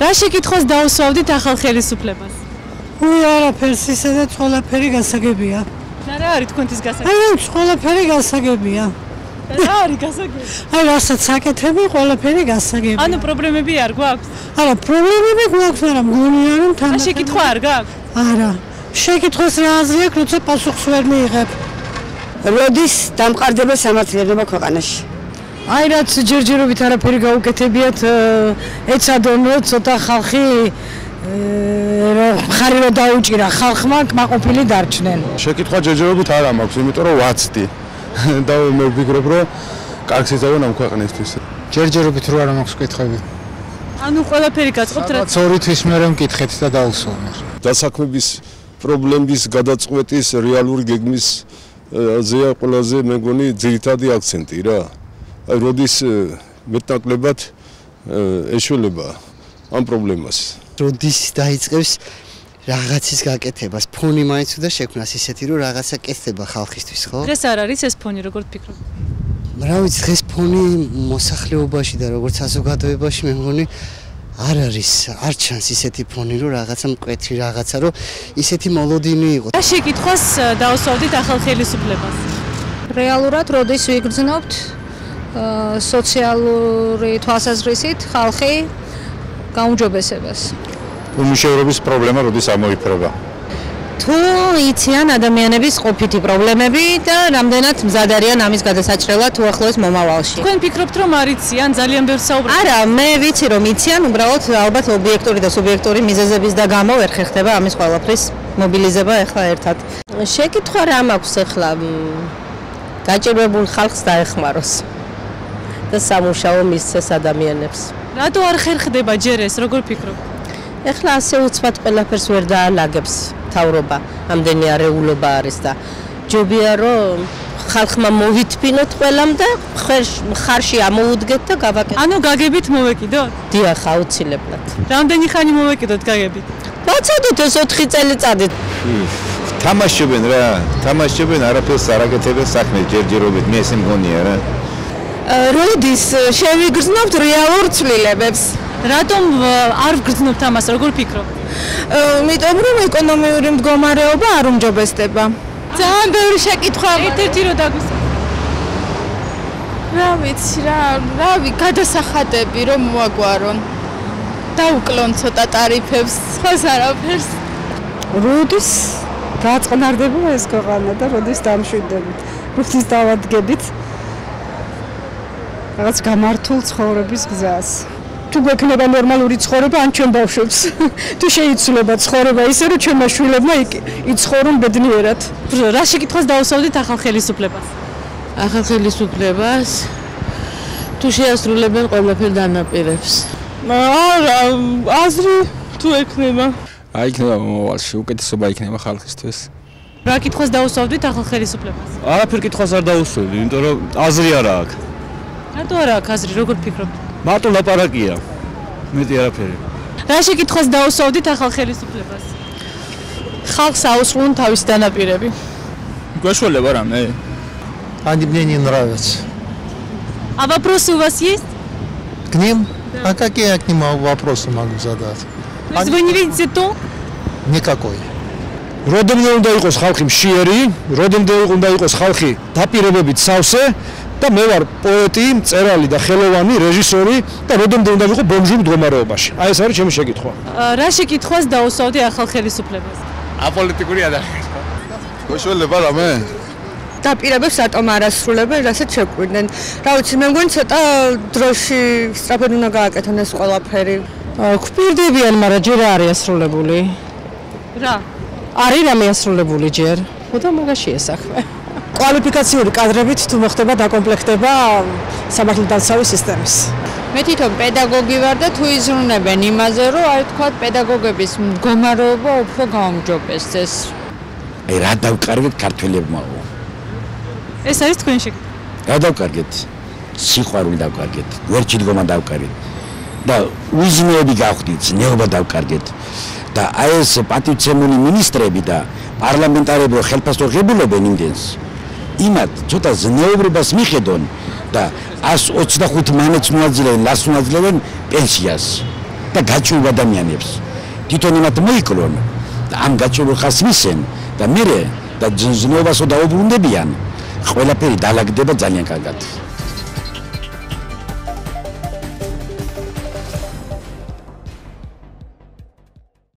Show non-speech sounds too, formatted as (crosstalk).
რა შეკითხვას დაუსვავდით ახალ ხელისუფლებას? უი არაფერს ისედაც ყველაფერი გასაგებია. და რა არის თქვენთვის გასაგები? აი ყველაფერი გასაგებია. რა არის გასაგები? აი რასაც საკეთები ყველაფერი გასაგებია. ანუ პრობლემები არ გვაქვს? არა, პრობლემები გვაქვს, მაგრამ გონია რომ თან რა შეკითხვა არ გაქვს? არა. შეკითხვის რა აზრი აქვს, როცა პასუხს ვერ მიიღებ. როდის დამყარდება სამართლიანობა ქვეყანაში? აი რაც ჯერჯერობით არაფერი გაუკეთებიათ, ეცადონ რომ ცოტა ხალხი ხარი რომ დაუჭირა ხალხმა კმაყოფილი დარჩნენ. შეკითხვა ჯერჯერობით არ მაქვს, იმიტომ რომ ვაცდი. (laughs) და მე ვფიქრობ, რომ კარგს იზავენ ამ ქვეყნისთვის. ჯერჯერობით რო არ მაქვს კითხები. ანუ ყველაფერი გაწყობთ რა? ორი თვის მერე მკითხეთ და დაუსვამეთ. დასაქმების პრობლემის გადაწყვეტის რეალური გეგმის ზეა ყველაზე მეგონი ძირითადი აქცენტი რა. აი როდის მეტნაკლებად ეშველება ამ პრობლემას. როდის დაიწყებს რაღაცის გაკეთებას, ფონი მაინც უნდა შექმნას ისეთი, რომ რაღაცა კეთდება ხალხისთვის, ხო? დღეს არ არის ეს ფონი, როგორ ფიქრობ? რა ვიცი, დღეს ფონი მოსახლეობაში და როგორც საზოგადოებაში მე მგონი არ არის, არ ჩანს ისეთი ფონი, რომ რაღაცა მკვეთრი რაღაცა, რომ ისეთი მოლოდინი იყოს. რა შეკითხვას დაუსვავდით ახალ ხელისუფლებას? რეალურად როდის ვიგრძნობთ სოციალური თვალსაზრისით ხალხი გაუმჯობესებას? უმუშევრობის პრობლემა როდის ამოიფრება? თუ იციან ადამიანების ყოფითი პრობლემები და რამდენად მზად არიან ამის გადასაჭრელად თუ ახლოს მომავალში. თქვენ ფიქრობთ რომ არიციან ძალიან ბევრ საუბრობთ? არა, მე ვიცი რომ იციან, უბრალოდ ალბათ ობიექტური და სუბიექტური მიზეზების და გამო ვერ ხერხდება ამის ყველაფრის მობილიზება ახლა ერთად. შეკითხვა რა მაქვს ახლა? გაჭირვებულ ხალხს დაეხმაროს და სამუშაო მისცეს ადამიანებს. რატო არ ხერხდება ჯერ ეს, როგორ ფიქრობთ? ეხლა ასე უცბად ყველაფერს ვერ დაალაგებს თავრობა, ამდენი არეულობა არის და ჯობია რომ ხალხმა მოვითფინოთ ყველამ და ხარში ამოუდგეთ და გავაკეთოთ. ანუ გაგებით მოვეკიდოთ? დიახ, აუცილებლად. რამდენი ხანი მოვეკიდოთ გაგებით? ბაცოდოთ ეს 4 წელიწადი. თამაშობენ რა, თამაშობენ არაფერს არაკეთებენ საქმე ჯერჯერობით, მე ესე მგონია რა. როდის შევიგრძნობთ რეალურ ცვლილებებს? რატომ არ ვგრძნობთ ამას, როგორ ფიქრობ? იმიტომ რომ ეკონომიური მდგომარეობა არ უმჯობესდება. ძალიან ბევრი შეკითხვა ერთ-ერთი რო დაგვისა. რა ვიცი რა, რავი, გადასახადები რომ მოაგვარონ. დაუკლონ ცოტა ტარიფებს, სხვას არაფერს. როდის გაწყნარდება ეს ქვეყანა და როდის დამშვიდებით? როდის დავადგებით? რაღაც გამართულ ცხოვრების გზას. თუ გვექნება ნორმალური ცხოვრება ან ჩვენ ბავშვებს. (laughs) თუ შეიძლება ცხოვრება ისე რომ ჩვენმა შვილებმა იცხოვრონ ბედნიერად. რა შეკითხვას დაუსვავდით ახალ ხელისუფლებას ახალ ხელისუფლებას თუ შეასრულებენ ყველაფერ დანაპირებს. არა აზრი თუ ექნება? აი იქნება მომავალში? უკეთესობა იქნება ხალხისთვის? რა კითხვას დაუსვავდით ახალ ხელისუფლებას არაფერ კითხვას არ დაუსვევდი იმიტომ რომ აზრი არა აქვს რატო არა აქვს აზრი როგორ ფიქრობთ მარტო ლაპარაკია. მეტი არაფერი. რა შეკითხვას დაუსვავდით ახალ ხელისუფლებას? ხალხს აუსრულონ თავის დანაპირები. Გვაშველება რამე? Они мне не нравятся. А вопросы у вас есть? К ним? Да. А какие я к ним вопросы могу задать? То есть вы не видите то? Никакой. როდემდე უნდა იყოს ხალხი მშიერი, როდემდე უნდა იყოს ხალხი დაპირებებით სავსე, და მე ვარ პოეტი, მწერალი და ხელოვანი, რეჟისორი და როდემდე უნდა ვიყო ბომჟურ მდგომარეობაში. აი ეს არის ჩემი შეკითხვა. რა შეკითხვას დაუსვავდი ახალ ხელისუფლებას? აპოლიტიკური ადამიანი. გოშველება რამე? დაპირებებს ატომ არასრულებენ, რასაც შეკვირდნენ. რა ვიცი, მე მგონი ცოტა დროში სწრაფად უნდა გააკეთონ ეს ყველაფერი. გვპირდებიან, მაგრამ ჯერ არის ასრულებული. რა? არის რამე ასრულებული ჯერ. ხოდა მაგაშია საქმე. კვალიფიკაციური კადრებით თუ მოხდება დაკომპლექტება სამართალდაცვის სისტემის. მე თვითონ პედაგოგი ვარ და თუ იზრუნებენ იმაზე, რომ აი თქვა პედაგოგების მდგომარეობა უფრო გაუმჯობესდეს. აი რა დავკარგეთ ქართველებმა? ეს არის თქვენში. რა დავკარგეთ? სიყვარული დავკარგეთ, ვერჩი დგომა დავკარგეთ. და უზნეები გავხდით, ნეობა დავკარგეთ. და აი ეს პატივცემული ministrები და პარლამენტარები ხელფასო ღებულობენ იმდენს. იმათ ცოტა ზნეობრებას მიხედონ და 125 მანეთს მოაძლევენ, ლას მოაძლევენ პენსიას. და გაჭირ ადამიანებს თვითონ იმათ მოიკლონ და ამ გაჭირულ ხას მისენ და მე და ძნობასო დაუბრუნდებიან ყველაფერი დაალაგდება ძალიან კარგად